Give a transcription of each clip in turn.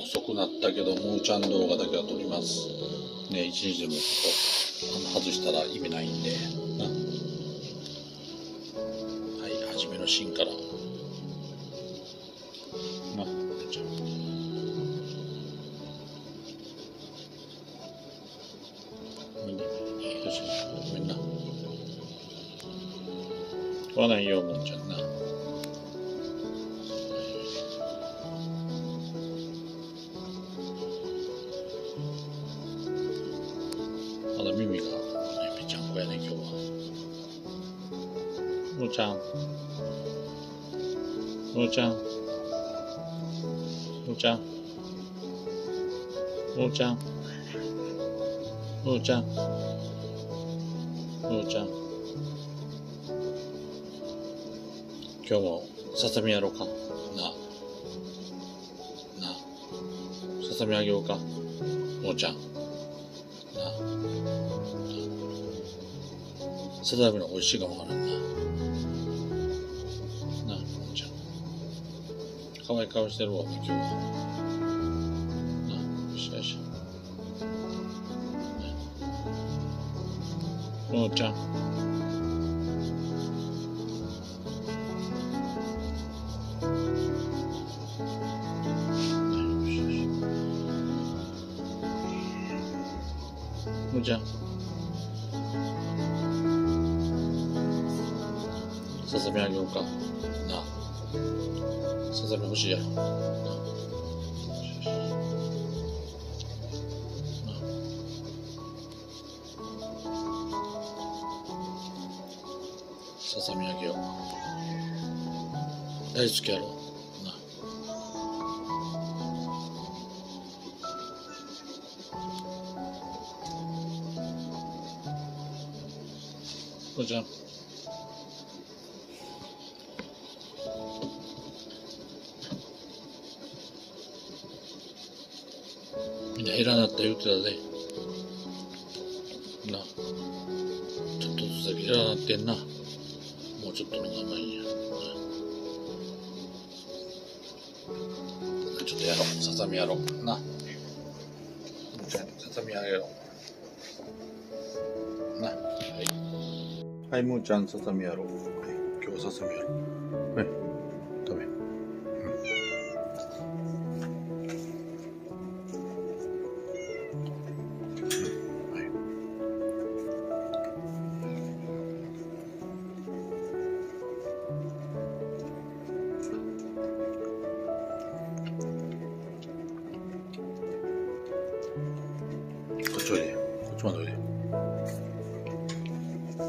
遅くなったけど、むーちゃん動画だけは撮ります。ね、一日でもちょっとあの外したら意味ないんで。なはい、初めのシーンから。な、むーちゃん。ごめん。な。食わないよ、むーちゃんな。こやね、今日は。むーちゃん。むーちゃん。むーちゃん。むーちゃん。むーちゃん。むーちゃん。今日もささみやろうか。な。な。ささみあげようか。むーちゃん。な。さざみの美味しい。かもわからんな。なあ、もんちゃん。可愛い。顔してるわ、今日は。なあ、よしよし。もんちゃん。ねよしよしもんちゃん。ささみあげようか。なあ。ささみ欲しいや。な。ささみあげよう。大好きやろ。なあ。こんちゃん。みんな偉なった言うてたで。な。ちょっとずつだけ偉なってんな。もうちょっとの名前や。なちょっとやろう。ささみやろう。な。ささみあげろう。な。はい。はい、むーちゃん、ささみやろう。はい、今日はささみやろう。はい。ち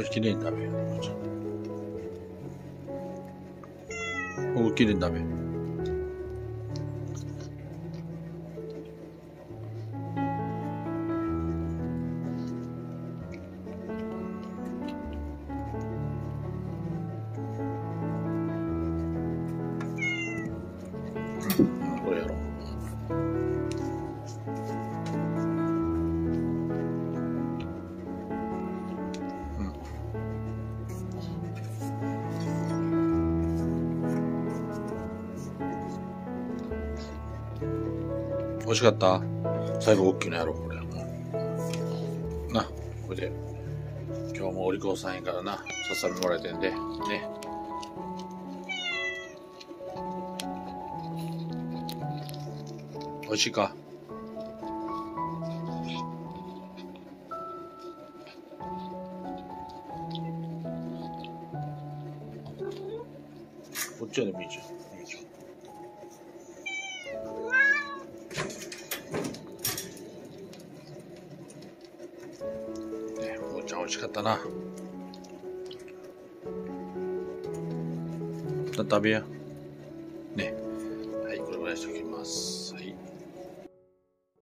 ょっときれいに食べよう。こっ美味しかった？最後大きいのやろう、これ。な、これで。今日もお利口さんやからな、ささみもらえてんで。ね。美味しいか？こっちやで、みーちゃん。みーちゃん。味しかったな。食べや。ね。